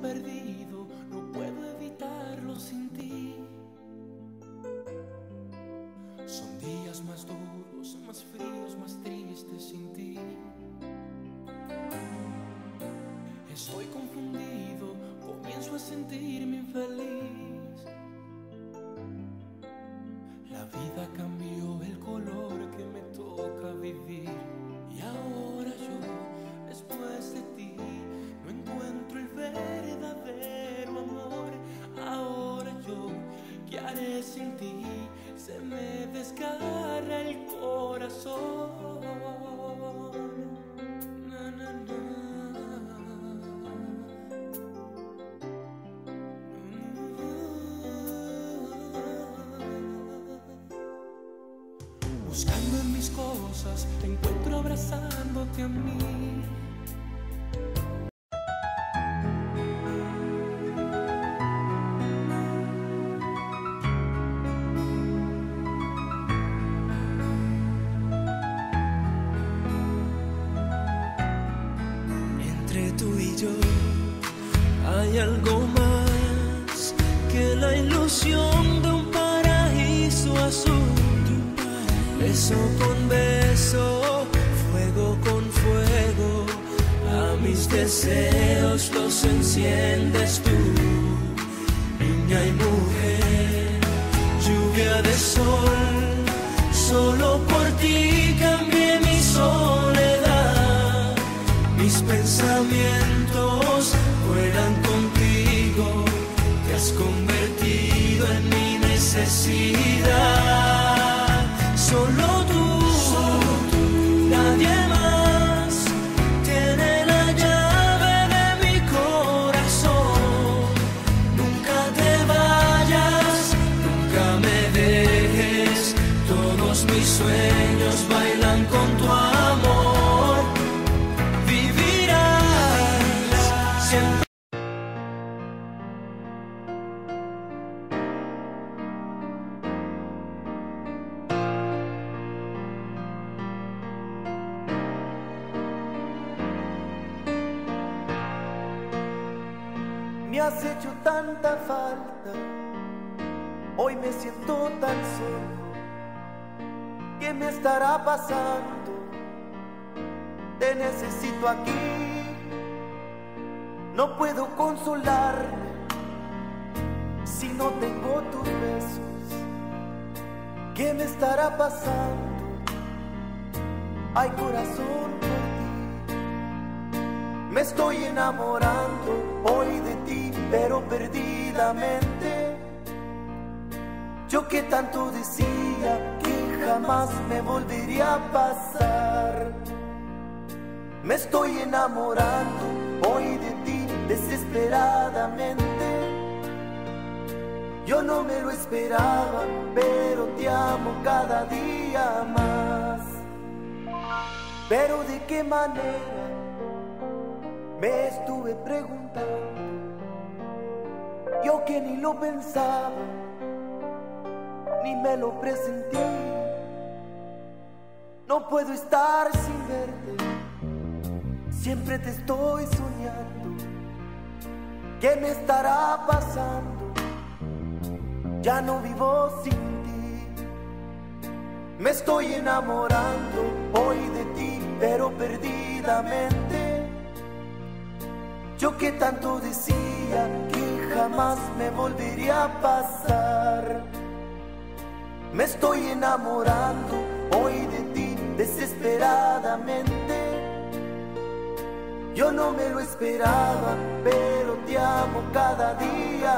perdido, no puedo evitarlo sin ti. Son días más duros, más fríos, más tristes sin ti. Estoy confundido, comienzo a sentirme infeliz. Buscando en mis cosas, te encuentro abrazándote a mí. Entre tú y yo hay algo más que la ilusión Beso con beso, fuego con fuego, a mis deseos los enciendes tú, niña y mujer, lluvia de sol, solo por ti cambié mi soledad, mis pensamientos vuelan contigo, te has convertido en mi necesidad. Todos mis sueños bailan con tu amor. Vivirás siempre. Me has hecho tanta falta, hoy me siento tan solo. ¿Qué me estará pasando? Te necesito aquí, no puedo consolarme si no tengo tus besos. ¿Qué me estará pasando? Hay corazón por ti. Me estoy enamorando hoy de ti, pero perdidamente. Yo que tanto decía que jamás me volvería a pasar. Me estoy enamorando hoy de ti desesperadamente. Yo no me lo esperaba, pero te amo cada día más. Pero de qué manera me estuve preguntando, yo que ni lo pensaba, ni me lo presentí. No puedo estar sin verte, siempre te estoy soñando. ¿Qué me estará pasando? Ya no vivo sin ti. Me estoy enamorando hoy de ti, pero perdidamente. Yo que tanto decía que jamás me volvería a pasar. Me estoy enamorando hoy de ti desesperadamente. Yo no me lo esperaba, pero te amo cada día.